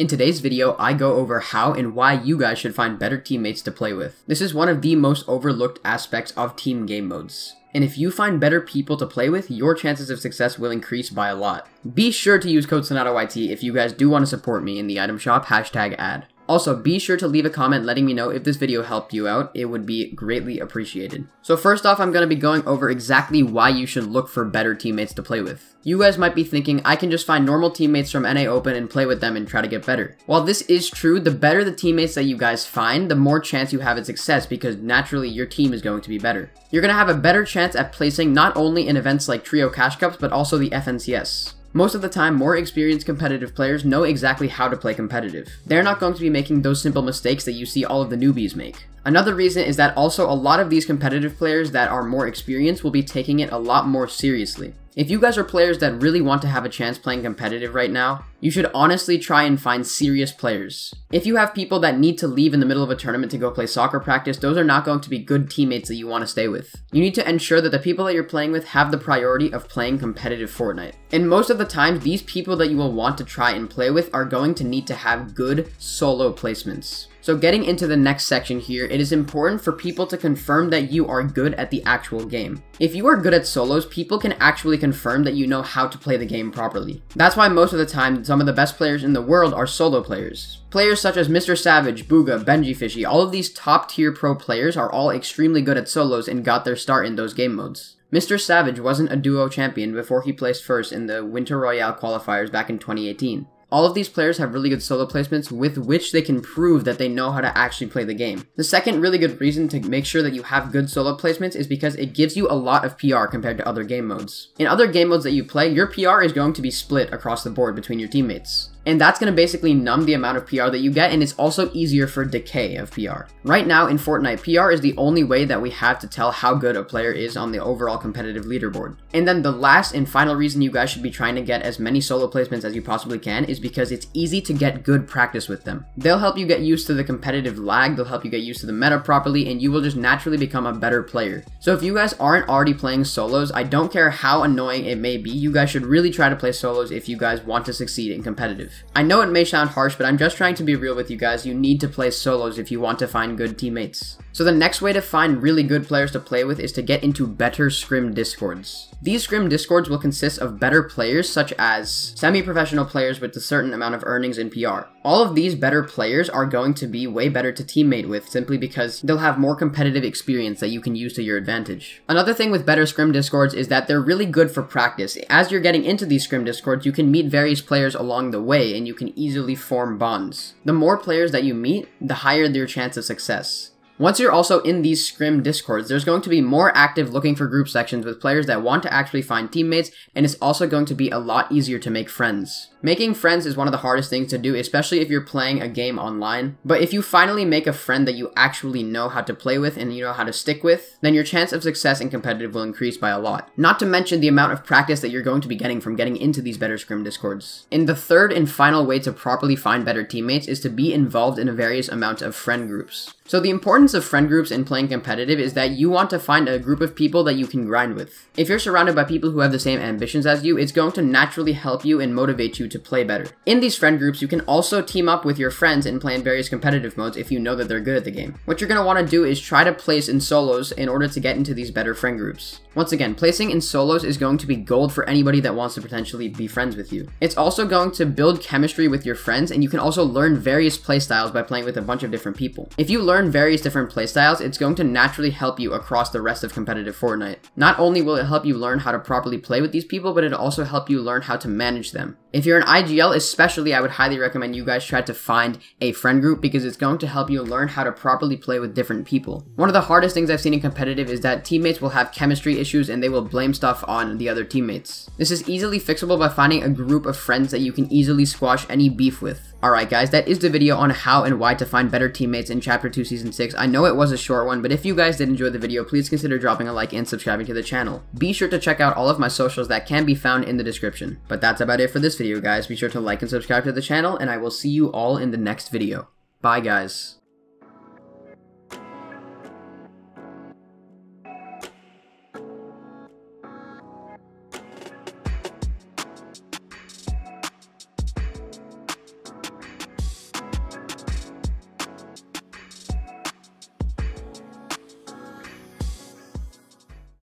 In today's video, I go over how and why you guys should find better teammates to play with. This is one of the most overlooked aspects of team game modes. And if you find better people to play with, your chances of success will increase by a lot. Be sure to use code SonataYT if you guys do want to support me in the item shop, hashtag ad. Also, be sure to leave a comment letting me know if this video helped you out. It would be greatly appreciated. So first off, I'm going to be going over exactly why you should look for better teammates to play with. You guys might be thinking, I can just find normal teammates from NA Open and play with them and try to get better. While this is true, the better the teammates that you guys find, the more chance you have at success because naturally your team is going to be better. You're going to have a better chance at placing not only in events like Trio Cash Cups, but also the FNCS. Most of the time, more experienced competitive players know exactly how to play competitive. They're not going to be making those simple mistakes that you see all of the newbies make. Another reason is that also a lot of these competitive players that are more experienced will be taking it a lot more seriously. If you guys are players that really want to have a chance playing competitive right now, you should honestly try and find serious players. If you have people that need to leave in the middle of a tournament to go play soccer practice, those are not going to be good teammates that you want to stay with. You need to ensure that the people that you're playing with have the priority of playing competitive Fortnite. And most of the time, these people that you will want to try and play with are going to need to have good solo placements. So getting into the next section here, it is important for people to confirm that you are good at the actual game. If you are good at solos, people can actually confirm that you know how to play the game properly. That's why most of the time, some of the best players in the world are solo players. Players such as Mr. Savage, Bugha, Benjyfishy, all of these top tier pro players are all extremely good at solos and got their start in those game modes. Mr. Savage wasn't a duo champion before he placed first in the Winter Royale qualifiers back in 2018. All of these players have really good solo placements with which they can prove that they know how to actually play the game. The second really good reason to make sure that you have good solo placements is because it gives you a lot of PR compared to other game modes. In other game modes that you play, your PR is going to be split across the board between your teammates. And that's going to basically numb the amount of PR that you get, and it's also easier for decay of PR. Right now in Fortnite, PR is the only way that we have to tell how good a player is on the overall competitive leaderboard. And then the last and final reason you guys should be trying to get as many solo placements as you possibly can is because it's easy to get good practice with them. They'll help you get used to the competitive lag, they'll help you get used to the meta properly, and you will just naturally become a better player. So if you guys aren't already playing solos, I don't care how annoying it may be, you guys should really try to play solos if you guys want to succeed in competitive. I know it may sound harsh, but I'm just trying to be real with you guys. You need to play solos if you want to find good teammates. So the next way to find really good players to play with is to get into better scrim discords. These scrim discords will consist of better players such as semi-professional players with a certain amount of earnings in PR. All of these better players are going to be way better to teammate with simply because they'll have more competitive experience that you can use to your advantage. Another thing with better scrim discords is that they're really good for practice. As you're getting into these scrim discords, you can meet various players along the way and you can easily form bonds. The more players that you meet, the higher your chance of success. Once you're also in these Scrim discords, there's going to be more active looking for group sections with players that want to actually find teammates, and it's also going to be a lot easier to make friends. Making friends is one of the hardest things to do, especially if you're playing a game online. But if you finally make a friend that you actually know how to play with and you know how to stick with, then your chance of success in competitive will increase by a lot. Not to mention the amount of practice that you're going to be getting from getting into these better scrim discords. And the third and final way to properly find better teammates is to be involved in a various amount of friend groups. So the importance of friend groups in playing competitive is that you want to find a group of people that you can grind with. If you're surrounded by people who have the same ambitions as you, it's going to naturally help you and motivate you to play better. In these friend groups, you can also team up with your friends and play in various competitive modes if you know that they're good at the game. What you're going to want to do is try to place in solos in order to get into these better friend groups. Once again, placing in solos is going to be gold for anybody that wants to potentially be friends with you. It's also going to build chemistry with your friends, and you can also learn various playstyles by playing with a bunch of different people. If you learn various different playstyles, it's going to naturally help you across the rest of competitive Fortnite. Not only will it help you learn how to properly play with these people, but it'll also help you learn how to manage them. If you're an IGL especially, I would highly recommend you guys try to find a friend group because it's going to help you learn how to properly play with different people. One of the hardest things I've seen in competitive is that teammates will have chemistry issues and they will blame stuff on the other teammates. This is easily fixable by finding a group of friends that you can easily squash any beef with. Alright guys, that is the video on how and why to find better teammates in Chapter 2 Season 6. I know it was a short one, but if you guys did enjoy the video, please consider dropping a like and subscribing to the channel. Be sure to check out all of my socials that can be found in the description. But that's about it for this video guys. Be sure to like and subscribe to the channel, and I will see you all in the next video. Bye guys.